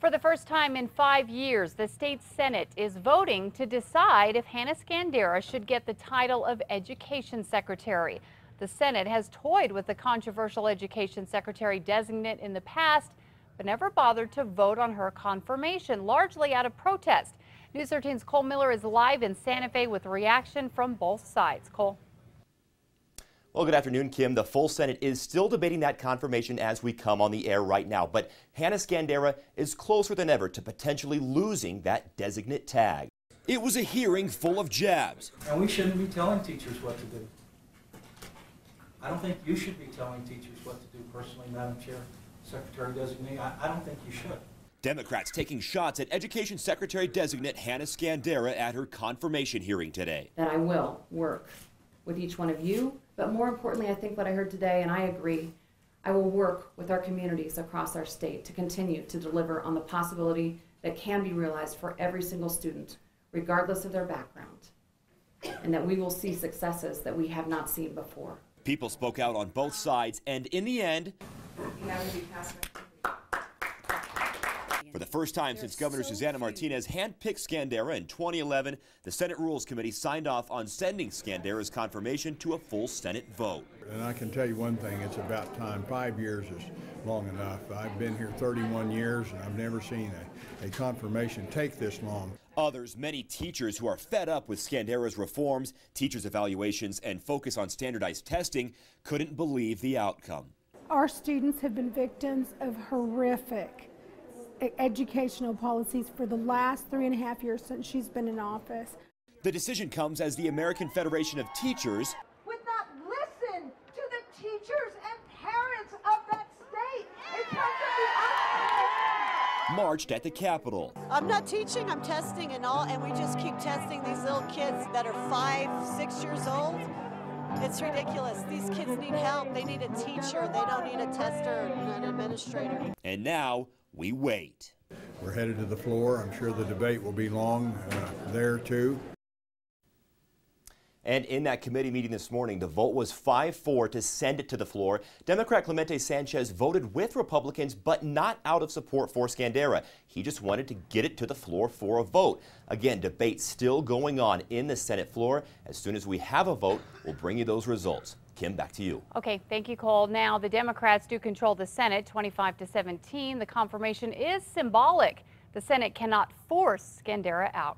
For the first time in five years, the state Senate is voting to decide if Hanna Skandera should get the title of Education Secretary. The Senate has toyed with the controversial Education Secretary designate in the past, but never bothered to vote on her confirmation, largely out of protest. News 13's Cole Miller is live in Santa Fe with reaction from both sides. Cole. Well, good afternoon, Kim. The full Senate is still debating that confirmation as we come on the air right now, but Hanna Skandera is closer than ever to potentially losing that designate tag. It was a hearing full of jabs. And we shouldn't be telling teachers what to do. I don't think you should be telling teachers what to do personally, Madam Chair, Secretary Designee. I, I don't think you should. Democrats taking shots at Education Secretary Designate Hanna Skandera at her confirmation hearing today. That I will work with each one of you, but more importantly, I think what I heard today, and I agree, I will work with our communities across our state to continue to deliver on the possibility that can be realized for every single student, regardless of their background, and that we will see successes that we have not seen before. People spoke out on both sides, and in the end, the first time since Governor Susana Martinez handpicked Skandera in 2011, the Senate Rules Committee signed off on sending Skandera's confirmation to a full Senate vote. And I can tell you one thing, it's about time. Five years is long enough. I've been here 31 years and I've never seen a, a confirmation take this long. Others, many teachers who are fed up with Skandera's reforms, teachers' evaluations, and focus on standardized testing, couldn't believe the outcome. Our students have been victims of horrific educational policies for the last three and a half years since she's been in office. The decision comes as the American Federation of Teachers would not listen to the teachers and parents of that state in terms of the marched at the Capitol. I'm not teaching, I'm testing and all, and we just keep testing these little kids that are five, six years old. It's ridiculous. These kids need help. They need a teacher. They don't need a tester and an administrator. And now we wait. We're headed to the floor. I'm sure the debate will be long uh, there too. And in that committee meeting this morning, the vote was 5-4 to send it to the floor. Democrat Clemente Sanchez voted with Republicans, but not out of support for Skandera. He just wanted to get it to the floor for a vote. Again, debate still going on in the Senate floor. As soon as we have a vote, we'll bring you those results. Kim, back to you. Okay, thank you, Cole. Now, the Democrats do control the Senate 25 to 17. The confirmation is symbolic. The Senate cannot force Skandera out.